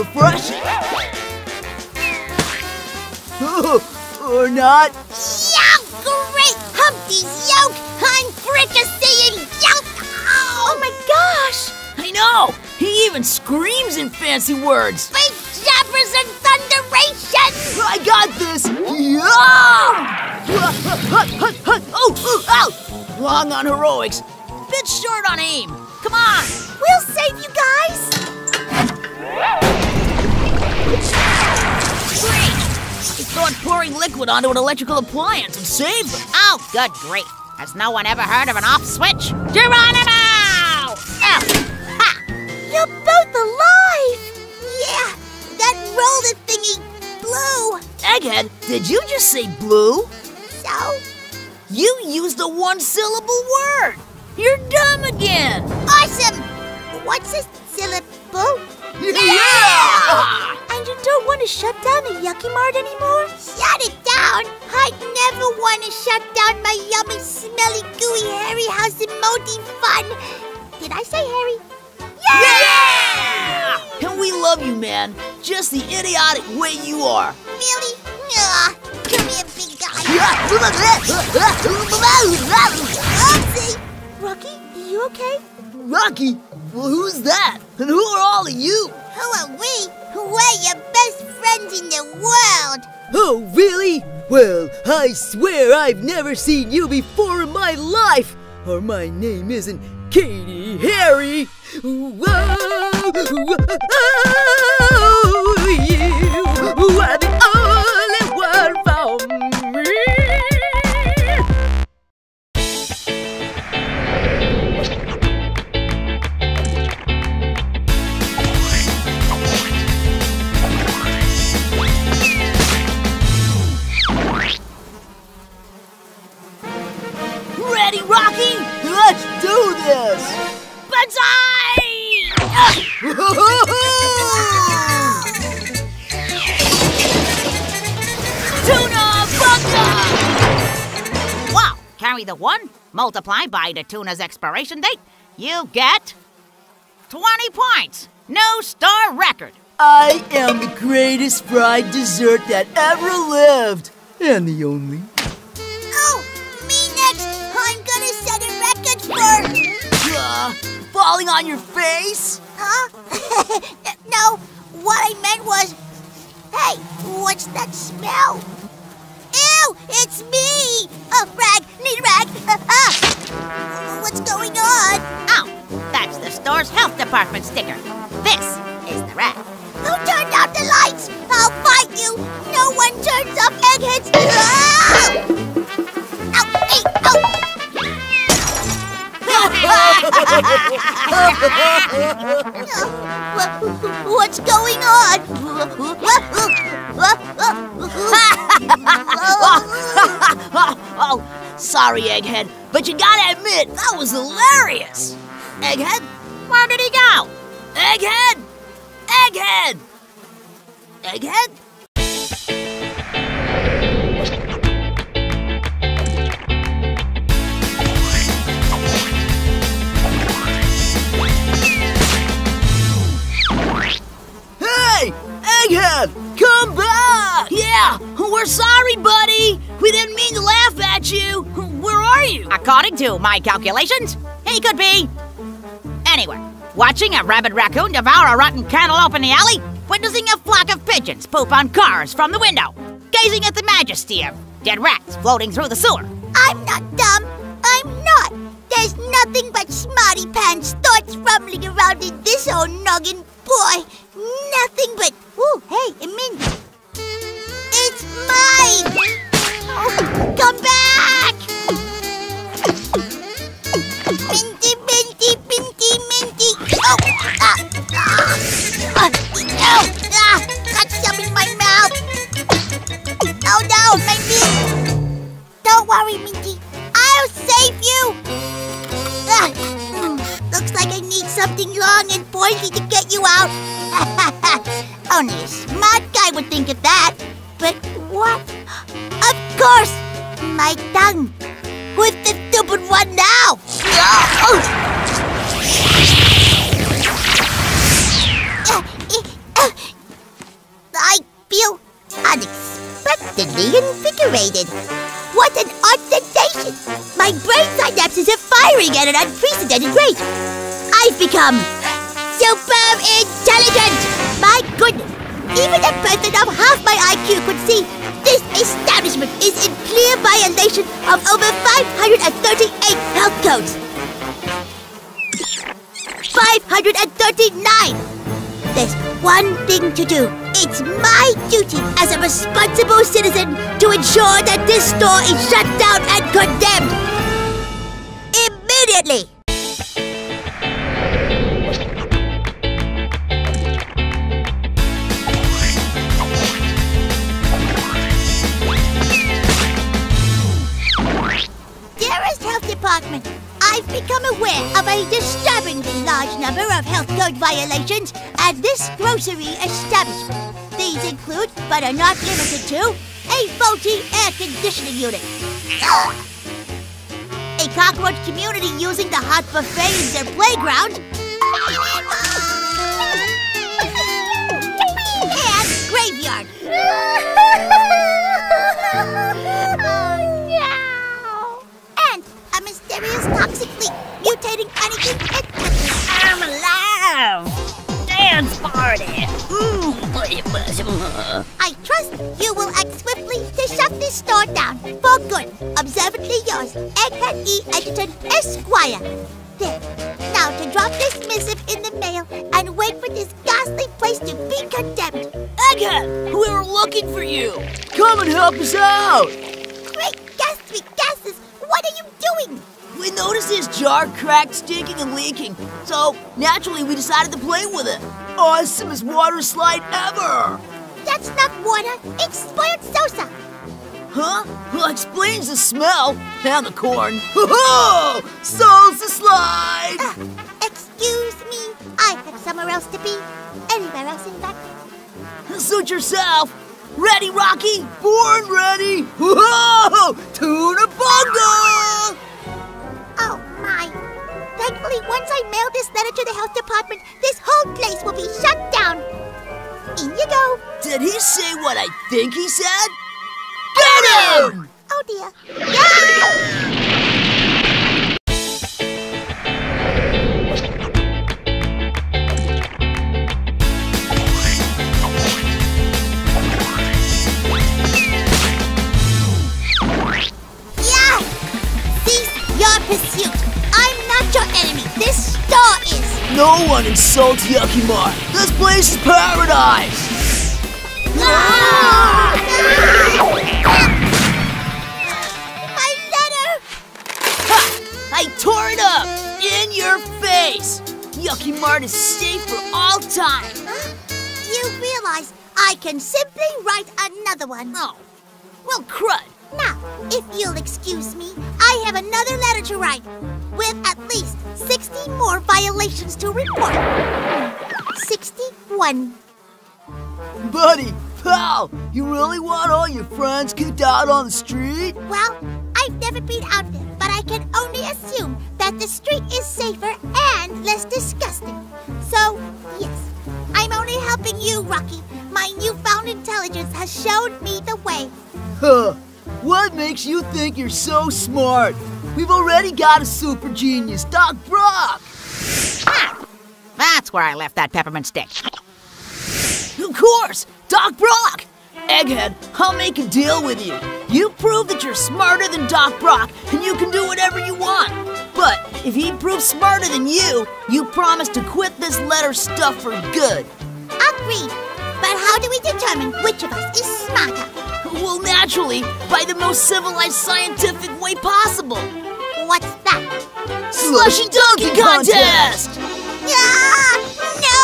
refreshing. or not. Yow! Great! Humpty's yolk! I'm fricasseeing yolk! Oh my gosh! I know. He even screams in fancy words. Big jabbers and thunderation! I got this. Yeah! Oh, oh, ow! Long on heroics. Bit short on aim. Come on. We'll save you pouring liquid onto an electrical appliance and save them. Oh, good grief. Has no one ever heard of an off switch? Geronimo! Oh, ha! You're both alive! Yeah, that roller thingy blew. Egghead, did you just say blue? So, You used a one syllable word. You're dumb again. awesome! What's a syllable? Yeah! And you don't want to shut down the Yucky Mart anymore? Shut it down! I'd never want to shut down my yummy, smelly, gooey, hairy house emoji fun. Did I say hairy? Yeah! yeah! And we love you, man. Just the idiotic way you are. Really? Aw, come here, big guy. Oopsie! Rocky, you okay? Rocky? Well, who's that? And who are all of you? Who are we? We're your best friends in the world. Oh, really? Well, I swear I've never seen you before in my life, or my name isn't Katie Harry. Whoa, whoa, oh, you are one, multiply by the tuna's expiration date, you get 20 points. No star record. I am the greatest fried dessert that ever lived, and the only. Oh, me next. I'm gonna set a record for. Uh, falling on your face? Huh? no, what I meant was. Hey, what's that smell? Ew, it's me! A rag, need a rag. ah. What's going on? Oh, that's the store's health department sticker. This is the rag. Who turned out the lights? I'll fight you. No one turns off eggheads. Ah! Ow, hey, ow. What's going on? oh, sorry, Egghead, but you gotta admit, that was hilarious. Egghead? Where did he go? Egghead! Egghead! Egghead? Hey! Egghead! Come back! Yeah! We're sorry, buddy! We didn't mean to laugh at you! Where are you? According to my calculations, he could be anywhere. Watching a rabid raccoon devour a rotten cantaloupe in the alley, witnessing a flock of pigeons poop on cars from the window, gazing at the majesty of dead rats floating through the sewer. I'm not dumb. I'm not. There's nothing but smarty pants thoughts rumbling around in this old noggin, boy. Nothing but. Ooh, hey, a Minty. It's mine. Oh, come back. Minty, minty, minty, minty. Oh, ah, ah, ah, ow, ah, got some in my mouth. Oh no, my. Don't worry, Minty. I'll save you. Ah, looks like I need something long and pointy to get you out. Only a smart guy would think of that. But what? course! My tongue! Who's the stupid one now? I feel unexpectedly invigorated. What an odd sensation! My brain synapses are firing at an unprecedented rate. I've become super intelligent! My goodness! Even a person of half my IQ could see this establishment is in clear violation of over 538 health codes. 539! There's one thing to do. It's my duty as a responsible citizen to ensure that this store is shut down and condemned. Code violations at this grocery establishment. These include, but are not limited to, a faulty air conditioning unit, a cockroach community using the hot buffet as their playground, and graveyard. Oh, and a mysterious toxic leak mutating anything it. I'm alive! Dance party! I trust you will act swiftly to shut this store down for good. Observantly yours, Egghead E. Edgerton, Esquire. There. Now to drop this missive in the mail and wait for this ghastly place to be condemned. Egghead, we were looking for you. Come and help us out. Great ghastly gases! What are you doing? We noticed this jar cracked, stinking, and leaking. So, naturally, we decided to play with it. Awesomest water slide ever! That's not water. It's spoiled salsa. Huh? Well, explains the smell and the corn. Ho-ho! Salsa slide! Uh, excuse me. I have somewhere else to be. Anywhere else, in fact. Suit yourself. Ready, Rocky? Born ready. Whoa! Tuna bongo! Thankfully, once I mail this letter to the health department, this whole place will be shut down. In you go. Did he say what I think he said? Get him! Oh dear. Yeah! No one insults Yucky Mart. This place is paradise. Ah! My letter! Ha! I tore it up in your face. Yucky Mart is safe for all time. You realize I can simply write another one. Oh, well, crud. Now, if you'll excuse me, I have another letter to write with at least 60 more violations to report. 61. Buddy, pal, you really want all your friends kicked out on the street? Well, I've never been out there, but I can only assume that the street is safer and less disgusting. So, yes, I'm only helping you, Rocky. My newfound intelligence has shown me the way. Huh. What makes you think you're so smart? We've already got a super genius, Doc Brock. Ah, that's where I left that peppermint stick. Of course, Doc Brock. Egghead, I'll make a deal with you. You prove that you're smarter than Doc Brock, and you can do whatever you want. But if he proves smarter than you, you promise to quit this letter stuff for good. Agreed. But how do we determine which of us is smarter? Well, naturally, by the most civilized scientific way possible. What's that? Slushy Donkey Contest! Ah! No!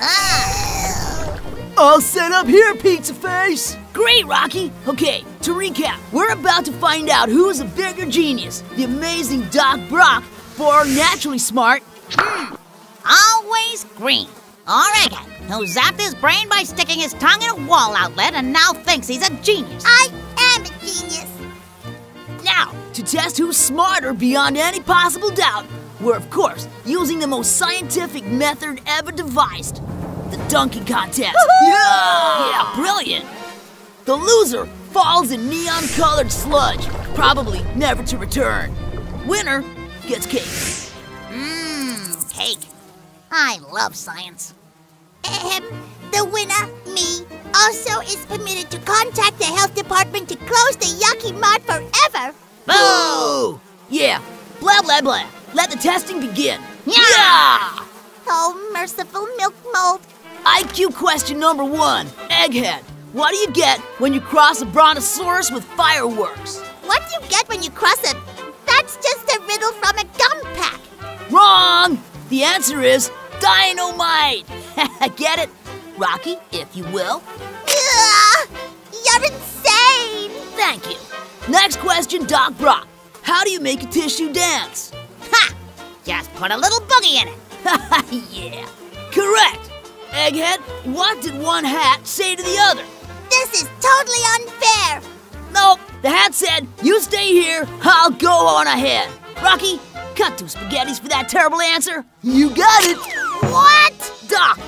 Oh! All set up here, Pizza Face! Great, Rocky! Okay, to recap, we're about to find out who's a bigger genius the amazing Doc Brock or naturally smart. Hmm. Always green. Or Egghead, who zapped his brain by sticking his tongue in a wall outlet and now thinks he's a genius. I am a genius. Now, to test who's smarter beyond any possible doubt, we're of course using the most scientific method ever devised the dunking contest. Yeah! Yeah, brilliant! The loser falls in neon colored sludge, probably never to return. Winner gets cake. mmm, cake. I love science. Ahem. The winner, me, also is permitted to contact the health department to close the Yucky Mart forever. Boo! Yeah, blah blah blah. Let the testing begin. Yeah! Oh, merciful milk mold. IQ question number one Egghead, what do you get when you cross a brontosaurus with fireworks? What do you get when you cross a... That's just a riddle from a gum pack. Wrong! The answer is dynamite! Get it? Rocky, if you will. Ugh, you're insane. Thank you. Next question, Doc Brock. How do you make a tissue dance? Ha! Just put a little boogie in it. yeah, correct. Egghead, what did one hat say to the other? This is totally unfair. Nope, the hat said, You stay here, I'll go on ahead. Rocky, cut two spaghettis for that terrible answer. You got it. What? Doc,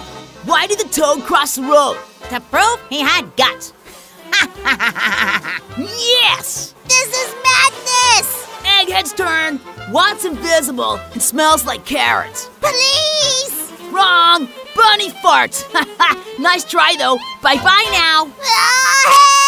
why did the toad cross the road? To prove he had guts. Yes! This is madness. Egghead's turn. What's invisible and smells like carrots? Police. Wrong! Bunny farts! nice try though. Bye bye now. Ah!